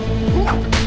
Oh.